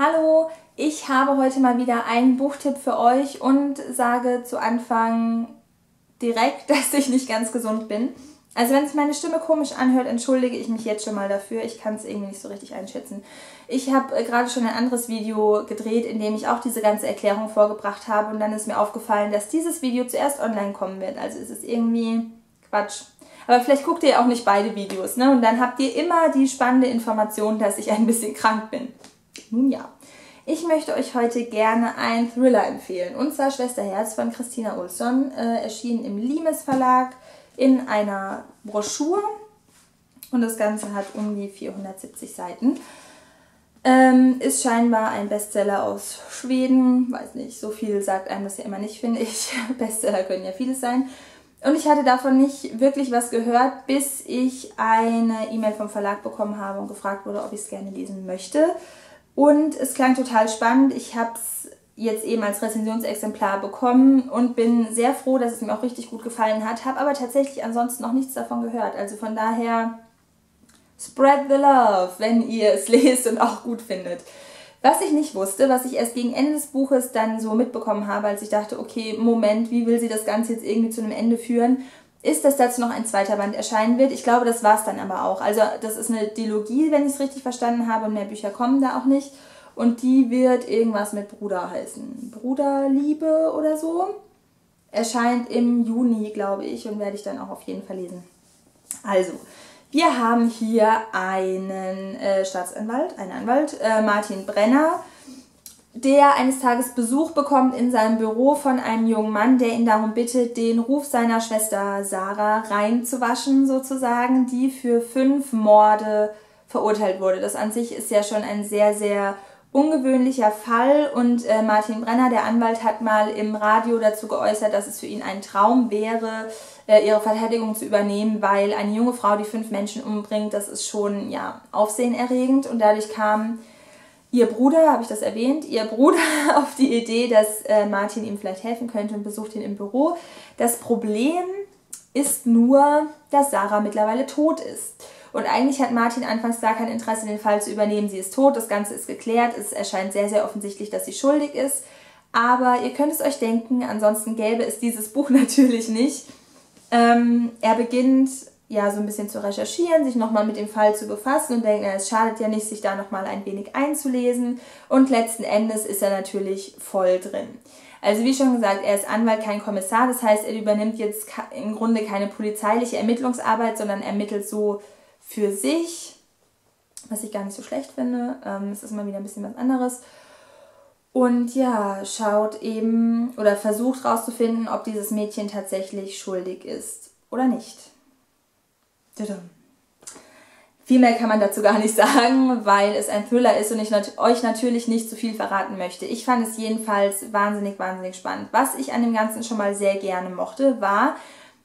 Hallo, ich habe heute mal wieder einen Buchtipp für euch und sage zu Anfang direkt, dass ich nicht ganz gesund bin. Also wenn sich meine Stimme komisch anhört, entschuldige ich mich jetzt schon mal dafür. Ich kann es irgendwie nicht so richtig einschätzen. Ich habe äh, gerade schon ein anderes Video gedreht, in dem ich auch diese ganze Erklärung vorgebracht habe und dann ist mir aufgefallen, dass dieses Video zuerst online kommen wird. Also es ist irgendwie Quatsch. Aber vielleicht guckt ihr auch nicht beide Videos, ne? Und dann habt ihr immer die spannende Information, dass ich ein bisschen krank bin. Nun ja. Ich möchte euch heute gerne einen Thriller empfehlen. Und zwar Schwesterherz von Christina Olsson, äh, erschienen im Limes Verlag in einer Broschüre. Und das Ganze hat um die 470 Seiten. Ähm, ist scheinbar ein Bestseller aus Schweden. Weiß nicht, so viel sagt einem das ja immer nicht, finde ich. Bestseller können ja vieles sein. Und ich hatte davon nicht wirklich was gehört, bis ich eine E-Mail vom Verlag bekommen habe und gefragt wurde, ob ich es gerne lesen möchte. Und es klang total spannend. Ich habe es jetzt eben als Rezensionsexemplar bekommen und bin sehr froh, dass es mir auch richtig gut gefallen hat. Habe aber tatsächlich ansonsten noch nichts davon gehört. Also von daher, spread the love, wenn ihr es lest und auch gut findet. Was ich nicht wusste, was ich erst gegen Ende des Buches dann so mitbekommen habe, als ich dachte, okay, Moment, wie will sie das Ganze jetzt irgendwie zu einem Ende führen, ist, dass dazu noch ein zweiter Band erscheinen wird. Ich glaube, das war es dann aber auch. Also das ist eine Dilogie, wenn ich es richtig verstanden habe. Mehr Bücher kommen da auch nicht. Und die wird irgendwas mit Bruder heißen. Bruderliebe oder so. Erscheint im Juni, glaube ich, und werde ich dann auch auf jeden Fall lesen. Also, wir haben hier einen äh, Staatsanwalt, einen Anwalt, äh, Martin Brenner der eines Tages Besuch bekommt in seinem Büro von einem jungen Mann, der ihn darum bittet, den Ruf seiner Schwester Sarah reinzuwaschen, sozusagen, die für fünf Morde verurteilt wurde. Das an sich ist ja schon ein sehr, sehr ungewöhnlicher Fall und äh, Martin Brenner, der Anwalt, hat mal im Radio dazu geäußert, dass es für ihn ein Traum wäre, äh, ihre Verteidigung zu übernehmen, weil eine junge Frau, die fünf Menschen umbringt, das ist schon ja aufsehenerregend und dadurch kam ihr Bruder, habe ich das erwähnt, ihr Bruder auf die Idee, dass äh, Martin ihm vielleicht helfen könnte und besucht ihn im Büro. Das Problem ist nur, dass Sarah mittlerweile tot ist. Und eigentlich hat Martin anfangs gar kein Interesse, den Fall zu übernehmen. Sie ist tot, das Ganze ist geklärt. Es erscheint sehr, sehr offensichtlich, dass sie schuldig ist. Aber ihr könnt es euch denken, ansonsten gäbe es dieses Buch natürlich nicht. Ähm, er beginnt ja so ein bisschen zu recherchieren, sich nochmal mit dem Fall zu befassen und denkt, es schadet ja nicht, sich da nochmal ein wenig einzulesen. Und letzten Endes ist er natürlich voll drin. Also wie schon gesagt, er ist Anwalt, kein Kommissar. Das heißt, er übernimmt jetzt im Grunde keine polizeiliche Ermittlungsarbeit, sondern ermittelt so für sich, was ich gar nicht so schlecht finde. Ähm, es ist mal wieder ein bisschen was anderes. Und ja, schaut eben oder versucht herauszufinden, ob dieses Mädchen tatsächlich schuldig ist oder nicht. Viel mehr kann man dazu gar nicht sagen, weil es ein Thriller ist und ich nat euch natürlich nicht zu viel verraten möchte. Ich fand es jedenfalls wahnsinnig, wahnsinnig spannend. Was ich an dem Ganzen schon mal sehr gerne mochte, war,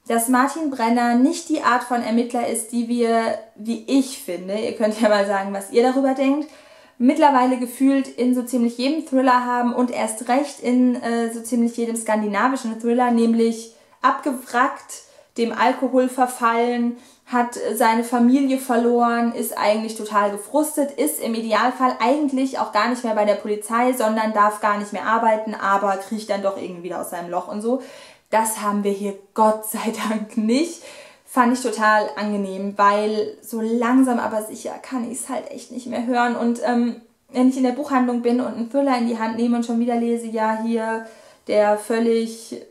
dass Martin Brenner nicht die Art von Ermittler ist, die wir, wie ich finde, ihr könnt ja mal sagen, was ihr darüber denkt, mittlerweile gefühlt in so ziemlich jedem Thriller haben und erst recht in äh, so ziemlich jedem skandinavischen Thriller, nämlich abgewrackt, dem Alkohol verfallen, hat seine Familie verloren, ist eigentlich total gefrustet, ist im Idealfall eigentlich auch gar nicht mehr bei der Polizei, sondern darf gar nicht mehr arbeiten, aber kriecht dann doch irgendwie wieder aus seinem Loch und so. Das haben wir hier Gott sei Dank nicht. Fand ich total angenehm, weil so langsam aber sicher kann ich es halt echt nicht mehr hören. Und ähm, wenn ich in der Buchhandlung bin und einen Thriller in die Hand nehme und schon wieder lese, ja, hier der völlig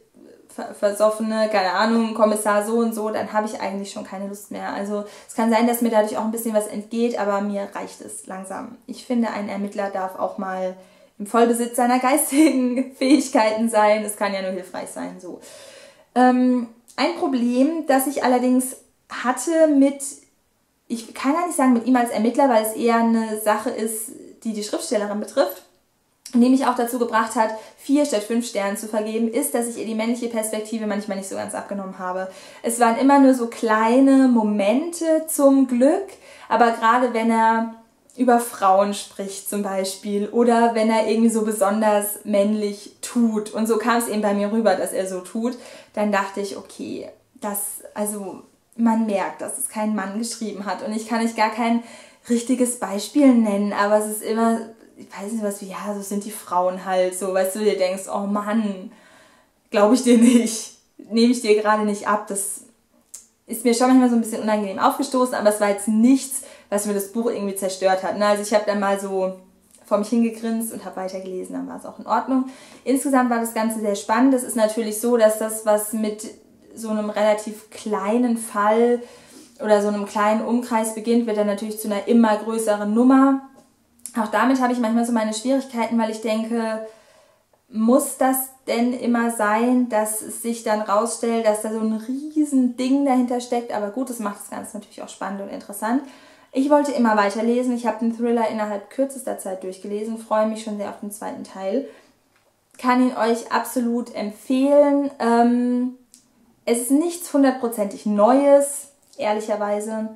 versoffene, keine Ahnung, Kommissar so und so, dann habe ich eigentlich schon keine Lust mehr. Also es kann sein, dass mir dadurch auch ein bisschen was entgeht, aber mir reicht es langsam. Ich finde, ein Ermittler darf auch mal im Vollbesitz seiner geistigen Fähigkeiten sein. Es kann ja nur hilfreich sein. So. Ähm, ein Problem, das ich allerdings hatte mit, ich kann gar nicht sagen mit ihm als Ermittler, weil es eher eine Sache ist, die die Schriftstellerin betrifft die mich auch dazu gebracht hat, vier statt fünf Sternen zu vergeben, ist, dass ich ihr die männliche Perspektive manchmal nicht so ganz abgenommen habe. Es waren immer nur so kleine Momente zum Glück, aber gerade wenn er über Frauen spricht zum Beispiel oder wenn er irgendwie so besonders männlich tut und so kam es eben bei mir rüber, dass er so tut, dann dachte ich, okay, das, also man merkt, dass es kein Mann geschrieben hat und ich kann euch gar kein richtiges Beispiel nennen, aber es ist immer ich weiß nicht, was wie, ja, so sind die Frauen halt, so, weißt du, dir denkst, oh Mann, glaube ich dir nicht, nehme ich dir gerade nicht ab. Das ist mir schon manchmal so ein bisschen unangenehm aufgestoßen, aber es war jetzt nichts, was mir das Buch irgendwie zerstört hat. Ne? Also ich habe dann mal so vor mich hingegrinst und habe weitergelesen, dann war es auch in Ordnung. Insgesamt war das Ganze sehr spannend. Es ist natürlich so, dass das, was mit so einem relativ kleinen Fall oder so einem kleinen Umkreis beginnt, wird dann natürlich zu einer immer größeren Nummer. Auch damit habe ich manchmal so meine Schwierigkeiten, weil ich denke, muss das denn immer sein, dass es sich dann rausstellt, dass da so ein riesen Ding dahinter steckt? Aber gut, das macht das Ganze natürlich auch spannend und interessant. Ich wollte immer weiterlesen. Ich habe den Thriller innerhalb kürzester Zeit durchgelesen, freue mich schon sehr auf den zweiten Teil. Kann ihn euch absolut empfehlen. Ähm, es ist nichts hundertprozentig Neues, ehrlicherweise.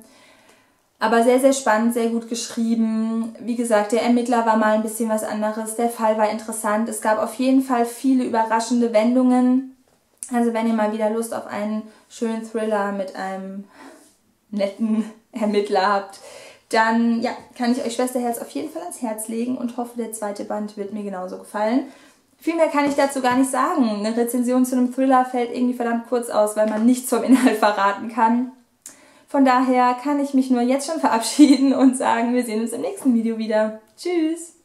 Aber sehr, sehr spannend, sehr gut geschrieben. Wie gesagt, der Ermittler war mal ein bisschen was anderes. Der Fall war interessant. Es gab auf jeden Fall viele überraschende Wendungen. Also wenn ihr mal wieder Lust auf einen schönen Thriller mit einem netten Ermittler habt, dann ja, kann ich euch Schwesterherz auf jeden Fall ans Herz legen und hoffe, der zweite Band wird mir genauso gefallen. Viel mehr kann ich dazu gar nicht sagen. Eine Rezension zu einem Thriller fällt irgendwie verdammt kurz aus, weil man nichts vom Inhalt verraten kann. Von daher kann ich mich nur jetzt schon verabschieden und sagen, wir sehen uns im nächsten Video wieder. Tschüss!